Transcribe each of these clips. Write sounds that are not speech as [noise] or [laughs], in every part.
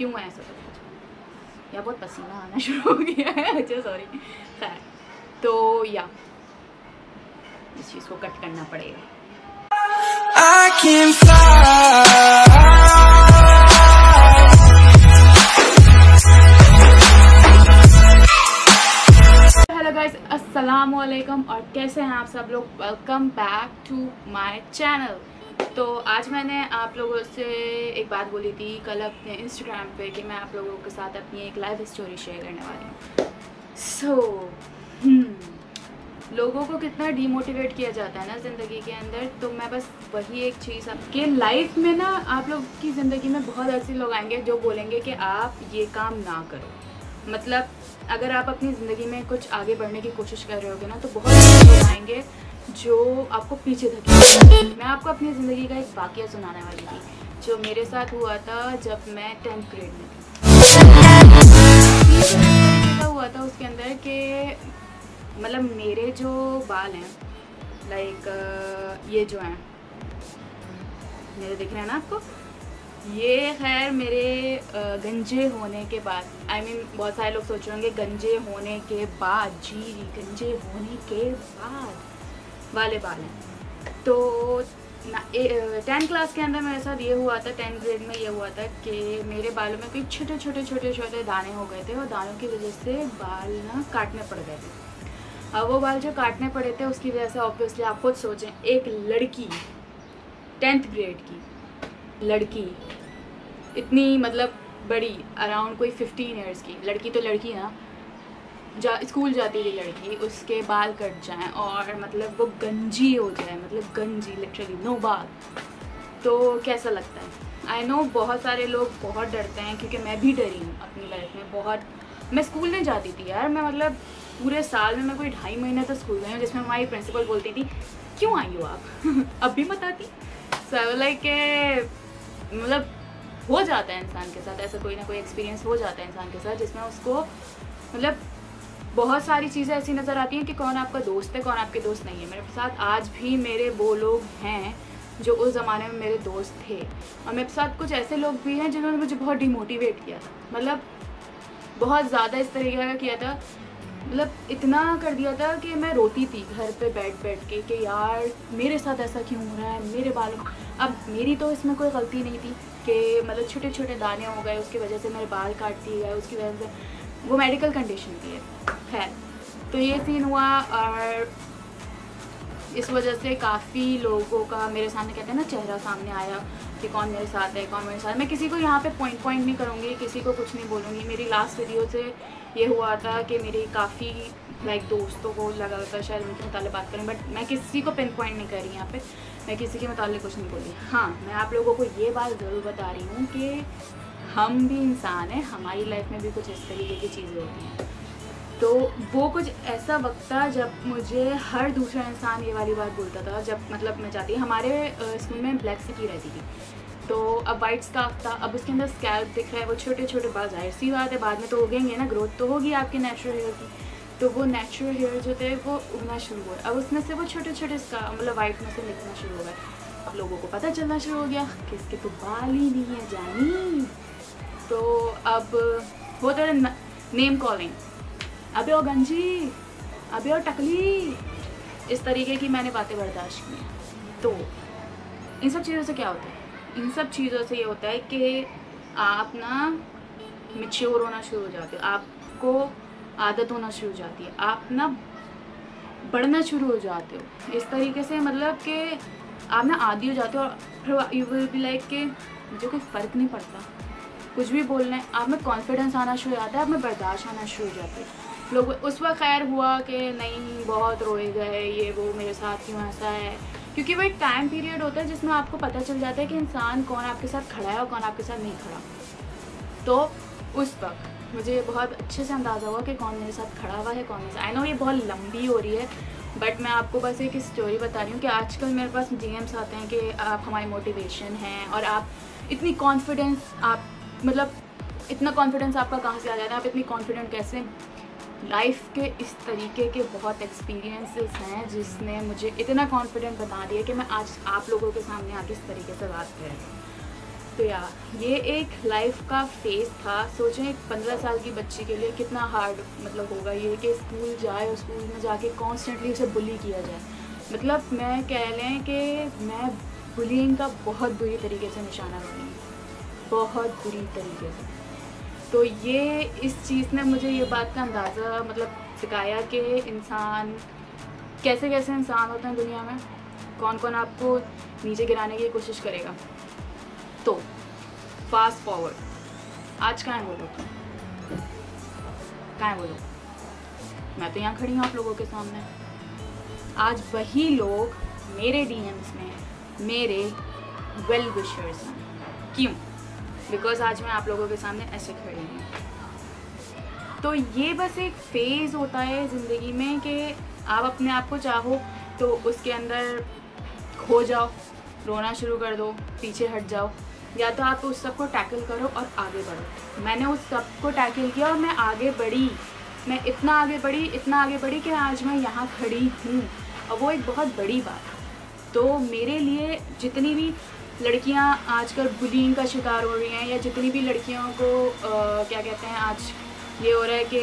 क्यों ऐसा सब या बहुत पसीना आना [laughs] शुरू हो गया है। अच्छा सॉरी खैर तो या। इस चीज़ को कट करना पड़ेगा। I can fly. Hello guys अस्सलाम वालेकुम और कैसे हैं आप सब लोग? Welcome back to my channel तो आज मैंने आप लोगों से एक बात बोली थी कल अपने इंस्टाग्राम पे कि मैं आप लोगों के साथ अपनी एक लाइफ स्टोरी शेयर करने वाली हूँ। सो so, hmm, लोगों को कितना डीमोटिवेट किया जाता है ना ज़िंदगी के अंदर तो मैं बस वही एक चीज़ आपके लाइफ में ना आप लोग की ज़िंदगी में बहुत ऐसे लोग आएँगे जो बोलेंगे कि आप ये काम ना करो। मतलब अगर आप अपनी ज़िंदगी में कुछ आगे बढ़ने की कोशिश कर रहे होगे ना तो बहुत लोग आएँगे जो आपको पीछे धकेलेंगे मैं आपको अपनी ज़िंदगी का एक वाक्य सुनाने वाली थी जो मेरे साथ हुआ था जब मैं टेंथ ग्रेड में थी। हुआ था उसके अंदर कि मतलब मेरे जो बाल हैं लाइक ये जो हैं मेरे दिख रहे हैं ना आपको? ये खैर मेरे गंजे होने के बाद आई I मीन mean, बहुत सारे लोग सोच रहे होंगे गंजे होने के बाद जी गंजे होने के बाद। वाले बाल हैं। तो टेंथ क्लास के अंदर मेरे साथ ये हुआ था, टेंथ ग्रेड में ये हुआ था कि मेरे बालों में कोई छोटे छोटे छोटे छोटे दाने हो गए थे और दानों की वजह से बाल ना काटने पड़ गए थे। अब वो बाल जो काटने पड़े थे, उसकी वजह से ऑब्वियसली आप खुद सोचें, एक लड़की, टेंथ ग्रेड की लड़की, इतनी मतलब बड़ी अराउंड कोई फिफ्टीन ईयर्स की, लड़की तो लड़की ना जा, स्कूल जाती थी लड़की, उसके बाल कट जाएँ और मतलब वो गंजी हो जाए मतलब गंजी लिटरली नो बाल। तो कैसा लगता है? आई नो बहुत सारे लोग बहुत डरते हैं क्योंकि मैं भी डरी हूँ अपनी लाइफ में बहुत। मैं स्कूल नहीं जाती थी यार, मैं मतलब पूरे साल में, मैं कोई ढाई महीने तो स्कूल गई हूँ, जिसमें हमारी प्रिंसिपल बोलती थी, क्यों आई हो आप? [laughs] अब भी बताती। आती सो लाइक मतलब हो जाता है इंसान के साथ, ऐसा कोई ना कोई एक्सपीरियंस हो जाता है इंसान के साथ, जिसमें उसको मतलब बहुत सारी चीज़ें ऐसी नज़र आती हैं कि कौन आपका दोस्त है, कौन आपके दोस्त नहीं है। मेरे साथ आज भी मेरे वो लोग हैं जो उस ज़माने में मेरे दोस्त थे। और मेरे साथ कुछ ऐसे लोग भी हैं जिन्होंने मुझे बहुत डिमोटिवेट किया था। मतलब बहुत ज़्यादा इस तरीके का किया था। मतलब इतना कर दिया था कि मैं रोती थी घर पे बैठ बैठ के कि यार, मेरे साथ ऐसा क्यों हो रहा है? मेरे बालों अब मेरी तो इसमें कोई गलती नहीं थी कि मतलब छोटे छोटे दाने हो गए, उसकी वजह से मेरे बाल काट दिए गए, उसकी वजह से वो मेडिकल कंडीशन थी है। खैर तो ये सीन हुआ और इस वजह से काफ़ी लोगों का मेरे सामने कहते हैं ना चेहरा सामने आया कि कौन मेरे साथ है, कौन मेरे साथ मैं किसी को यहाँ पे पॉइंट पॉइंट नहीं करूँगी, किसी को कुछ नहीं बोलूँगी। मेरी लास्ट वीडियो से ये हुआ था कि मेरी काफ़ी लाइक दोस्तों को लगा था शायद उनके मुताले बात करूँ बट मैं किसी को पिन पॉइंट नहीं कर रही यहाँ पे। मैं किसी के मुताले कुछ नहीं बोली। हाँ मैं आप लोगों को ये बात ज़रूर बता रही हूँ कि हम भी इंसान हैं, हमारी लाइफ में भी कुछ इस तरीके की चीज़ें होती हैं। तो वो कुछ ऐसा वक्त था जब मुझे हर दूसरा इंसान ये वाली बात बोलता था, जब मतलब मैं चाहती, हमारे स्कूल में ब्लैक सिटी रहती थी। तो अब वाइट स्काफ था, अब उसके अंदर स्कैल्प दिख रहा है, वो छोटे छोटे बाल, ज़ाहिर सी बात है, बाद में तो उगेंगे ना ग्रोथ तो होगी आपके नेचुरल हेयर की। तो वो नेचुरल हेयर जो थे, वो उगना शुरू हुए। अब उसमें से वो छोटे छोटे मतलब वाइट में से निकलना शुरू हो गए। अब लोगों को पता चलना शुरू हो गया कि इसके तो बाल ही नहीं है, जानी। तो अब होता है नेम कॉलिंग अबे ओ गंजी, अबे ओ टकली। इस तरीके की मैंने बातें बर्दाश्त की तो इन सब चीज़ों से क्या होता है? इन सब चीज़ों से ये होता है कि आप ना मिच्योर होना शुरू हो जाते हो। आपको आदत होना शुरू हो जाती है। आप ना बढ़ना शुरू हो जाते हो। इस तरीके से मतलब कि आप ना आदि हो जाते हो और फिर यू विल बी लाइक कि मुझे कोई फ़र्क नहीं पड़ता। कुछ भी बोलना है, आप में कॉन्फिडेंस आना शुरू हो जाता है, आप में बर्दाश्त आना शुरू हो जाती है। लोग उस वक्त खैर हुआ कि नहीं, बहुत रोए गए, ये वो मेरे साथ क्यों ऐसा है? क्योंकि वो एक टाइम पीरियड होता है जिसमें आपको पता चल जाता है कि इंसान कौन आपके साथ खड़ा है और कौन आपके साथ नहीं खड़ा। तो उस वक्त मुझे बहुत अच्छे से अंदाज़ा हुआ कि कौन मेरे साथ खड़ा हुआ है, कौन मेरे साथ आई नो ये बहुत लंबी हो रही है बट मैं आपको बस एक स्टोरी बता रही हूँ कि आजकल मेरे पास डी आते हैं कि आप हमारी मोटिवेशन हैं और आप इतनी कॉन्फिडेंस आप मतलब इतना कॉन्फिडेंस आपका कहाँ से आ जाता है? आप इतनी कॉन्फिडेंट कैसे लाइफ के इस तरीके के बहुत एक्सपीरियंसेस हैं जिसने मुझे इतना कॉन्फिडेंट बता दिया कि मैं आज आप लोगों के सामने आके इस तरीके से बात कर रही तो या, ये एक लाइफ का फ़ेज़ था। सोचें एक पंद्रह साल की बच्ची के लिए कितना हार्ड मतलब होगा ये कि स्कूल जाए और स्कूल में जाके कॉन्स्टेंटली उसे बुली किया जाए। मतलब मैं कह लें कि मैं बुलिंग का बहुत बुरी तरीके से निशाना बनी। बहुत बुरी तरीके से। तो ये, इस चीज़ ने मुझे ये बात का अंदाज़ा मतलब सिखाया कि इंसान, कैसे कैसे इंसान होते हैं दुनिया में? कौन कौन आपको नीचे गिराने की कोशिश करेगा? तो फास्ट फॉरवर्ड आज कहाँ वो लोग कहाँ लोग मैं तो यहाँ खड़ी हूँ आप लोगों के सामने। आज वही लोग मेरे डीएम्स में मेरे वेल विशर्स हैं। क्यों? बिकॉज़ आज मैं आप लोगों के सामने ऐसे खड़ी हूँ। तो ये बस एक फ़ेज़ होता है ज़िंदगी में कि आप अपने आप को चाहो तो उसके अंदर खो जाओ, रोना शुरू कर दो, पीछे हट जाओ। या तो आप उस सबको टैकल करो और आगे बढ़ो। मैंने उस सबको टैकल किया और मैं आगे बढ़ी। मैं इतना आगे बढ़ी, इतना आगे बढ़ी कि आज मैं यहाँ खड़ी हूँ। और वो एक बहुत बड़ी बात है। तो मेरे लिए जितनी भी लड़कियाँ आजकल बुलिंग का शिकार हो रही हैं या जितनी भी लड़कियों को आ, क्या कहते हैं आज ये हो रहा है कि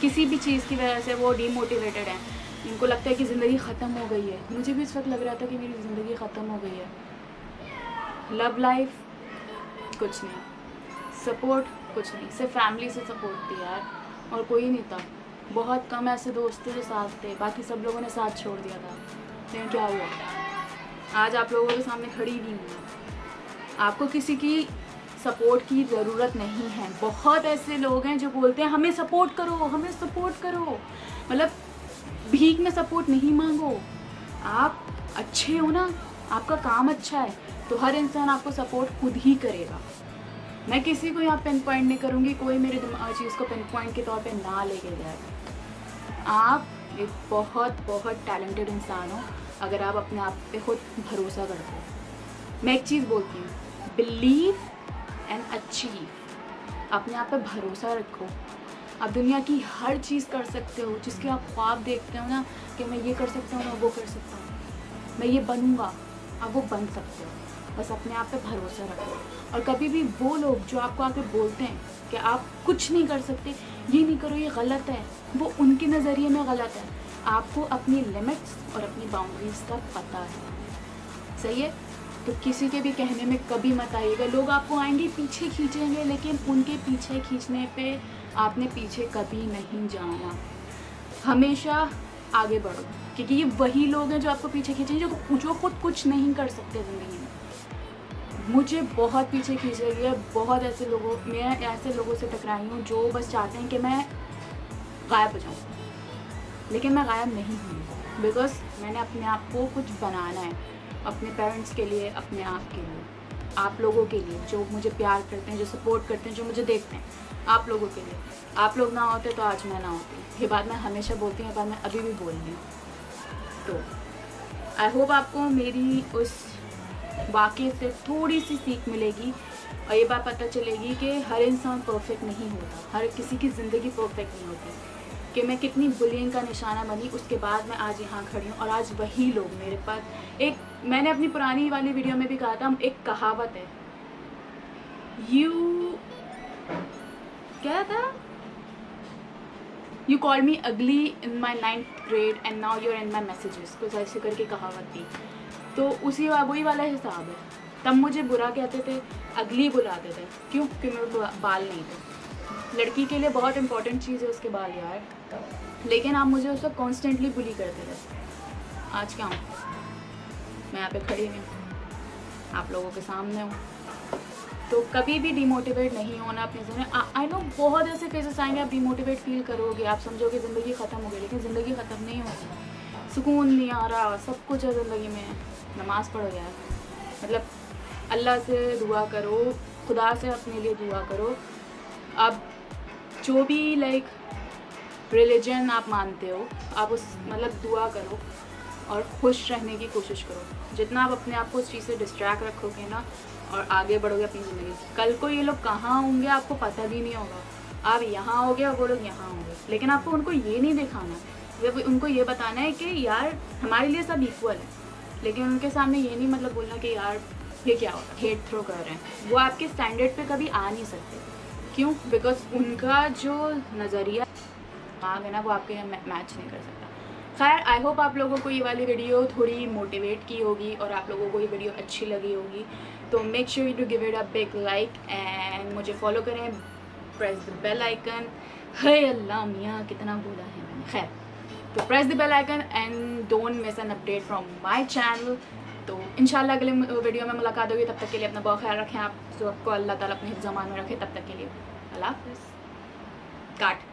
किसी भी चीज़ की वजह से वो डीमोटिवेटेड हैं। इनको लगता है कि ज़िंदगी ख़त्म हो गई है। मुझे भी इस वक्त लग रहा था कि मेरी ज़िंदगी ख़त्म हो गई है। लव लाइफ कुछ नहीं। सपोर्ट कुछ नहीं। सिर्फ़ फैमिली से सपोर्ट थी यार और कोई नहीं था। बहुत कम ऐसे दोस्त थे जो साथ थे। बाकी सब लोगों ने साथ छोड़ दिया था। लेकिन क्या हुआ? आज आप लोगों के सामने खड़ी भी हूँ। आपको किसी की सपोर्ट की ज़रूरत नहीं है। बहुत ऐसे लोग हैं जो बोलते हैं, हमें सपोर्ट करो, हमें सपोर्ट करो। मतलब भीख में सपोर्ट नहीं मांगो। आप अच्छे हो ना, आपका काम अच्छा है तो हर इंसान आपको सपोर्ट खुद ही करेगा। मैं किसी को यहाँ पिन पॉइंट नहीं करूँगी, कोई मेरे दिमाग चीज़ को पिन पॉइंट के तौर पे ना लेके जाए। आप एक बहुत बहुत टैलेंटेड इंसान हो। अगर आप अपने आप पे खुद भरोसा करते हो। मैं एक चीज़ बोलती हूँ बिलीव एंड अचीव अपने आप पे भरोसा रखो। आप दुनिया की हर चीज़ कर सकते हो, जिसके आप ख्वाब देखते हो ना, कि मैं ये कर सकता हूँ ना, वो कर सकता हूँ। मैं ये बनूँगा, आप वो बन सकते हो। बस अपने आप पे भरोसा रखो। और कभी भी वो लोग जो आपको आके बोलते हैं कि आप कुछ नहीं कर सकते, ये नहीं करो, ये गलत है, वो उनके नज़रिए में गलत है। आपको अपनी लिमिट्स और अपनी बाउंड्रीज का पता है। सही है? तो किसी के भी कहने में कभी मत आइएगा। लोग आपको आएँगे, पीछे खींचेंगे, लेकिन उनके पीछे खींचने पे आपने पीछे कभी नहीं जाना। हमेशा आगे बढ़ो, क्योंकि ये वही लोग हैं जो आपको पीछे खींचेंगे, जो जो खुद कुछ नहीं कर सकते ज़िंदगी में। मुझे बहुत पीछे खींचे गया बहुत ऐसे लोगों मैं ऐसे लोगों से टकराई हूँ जो बस चाहते हैं कि मैं गायब हो जाऊँ। लेकिन मैं गायब नहीं हूँ बिकॉज़ मैंने अपने आप को कुछ बनाना है, अपने पेरेंट्स के लिए, अपने आप के लिए, आप लोगों के लिए, जो मुझे प्यार करते हैं, जो सपोर्ट करते हैं, जो मुझे देखते हैं, आप लोगों के लिए। आप लोग ना होते तो आज मैं ना होती। ये बात मैं हमेशा बोलती हूँ बात मैं अभी भी बोल रही हूँ। तो आई होप आपको मेरी उस वाक्य से थोड़ी सी सीख मिलेगी और ये बात पता चलेगी कि हर इंसान परफेक्ट नहीं होता। हर किसी की ज़िंदगी परफेक्ट नहीं होती। कि मैं कितनी बुलियन का निशाना बनी, उसके बाद मैं आज यहाँ खड़ी हूँ और आज वही लोग मेरे पास। एक, मैंने अपनी पुरानी वाली वीडियो में भी कहा था एक कहावत है। यू क्या था? You call me ugly in my ninth grade and now you're in my messages कुछ ऐसे करके कहावत थी। तो उसी वही वाला हिसाब है। तब मुझे बुरा कहते थे, अगली बुलाते थे। क्यों? क्योंकि मेरे बाल नहीं थे। लड़की के लिए बहुत इंपॉर्टेंट चीज़ है उसके बाल, यार। लेकिन आप मुझे उसको कॉन्स्टेंटली बुली करते थे आज क्या हूँ? मैं यहाँ पे खड़ी हुई आप लोगों के सामने हूँ। तो कभी भी डिमोटिवेट नहीं होना अपने ज़िंदगी आई नो बहुत ऐसे केसेस आएँगे, आप डिमोटिवेट फील करोगे, आप समझोगे ज़िंदगी ख़त्म हो गई, लेकिन ज़िंदगी ख़त्म नहीं होगी सुकून नहीं आ रहा, सब कुछ है ज़िंदगी में। नमाज़ पढ़ो यार। मतलब अल्लाह से दुआ करो, खुदा से अपने लिए दुआ करो। अब जो भी लाइक रिलीजन आप मानते हो, आप उस मतलब दुआ करो और खुश रहने की कोशिश करो। जितना आप अपने आप को उस चीज़ से डिस्ट्रैक्ट रखोगे ना और आगे बढ़ोगे अपनी ज़िंदगी कल को ये लोग कहाँ होंगे आपको पता भी नहीं होगा। आप यहाँ होगे और वो लोग यहाँ होंगे। लेकिन आपको उनको ये नहीं दिखाना। जब उनको ये बताना है कि यार, हमारे लिए सब इक्वल है। लेकिन उनके सामने ये नहीं मतलब बोलना कि यार, ये क्या होगा हेट थ्रो कर रहे हैं। वो आपके स्टैंडर्ड पे कभी आ नहीं सकते। क्यों? बिकॉज़ उनका जो नज़रिया दिमाग है ना, वो आपके मैच नहीं कर सकता। खैर आई होप आप लोगों को ये वाली वीडियो थोड़ी मोटिवेट की होगी और आप लोगों को ये वीडियो अच्छी लगी होगी। तो make sure you to give it a big like and मुझे फॉलो करें। प्रेस द बेल आइकन है अल्लाह मियाँ, कितना बोला है मैंने। खैर तो press the bell icon and don't miss an update from my channel तो इनशाला अगले वीडियो में मुलाकात होगी, तब तक के लिए अपना बहुत ख्याल रखें आप सबको अल्लाह ताला अपने जमान में रखें, तब तक के लिए। अल्लाह काट।